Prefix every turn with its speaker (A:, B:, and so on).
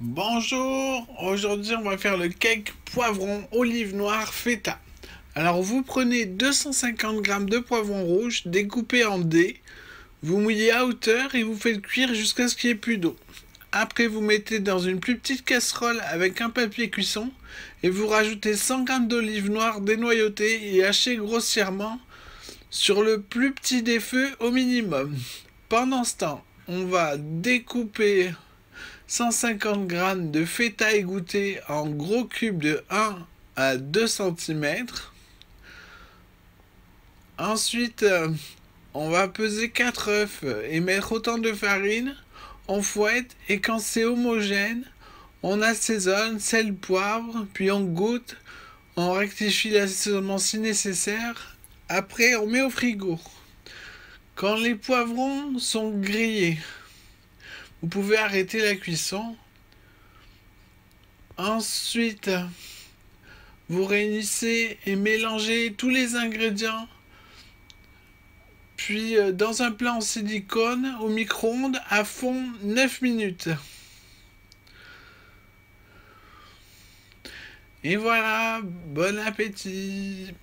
A: Bonjour, aujourd'hui on va faire le cake poivron olive noire feta. Alors vous prenez 250 g de poivron rouge découpé en dés, vous mouillez à hauteur et vous faites cuire jusqu'à ce qu'il n'y ait plus d'eau. Après vous mettez dans une plus petite casserole avec un papier cuisson et vous rajoutez 100 g d'olive noire dénoyautée et hachée grossièrement sur le plus petit des feux au minimum. Pendant ce temps, on va découper 150 g de feta égoutté en gros cubes de 1 à 2 cm. Ensuite, euh, on va peser 4 œufs et mettre autant de farine. On fouette et quand c'est homogène, on assaisonne, sel, poivre, puis on goûte. On rectifie l'assaisonnement si nécessaire. Après, on met au frigo. Quand les poivrons sont grillés, vous pouvez arrêter la cuisson. Ensuite, vous réunissez et mélangez tous les ingrédients. Puis euh, dans un plat en silicone au micro-ondes à fond 9 minutes. Et voilà, bon appétit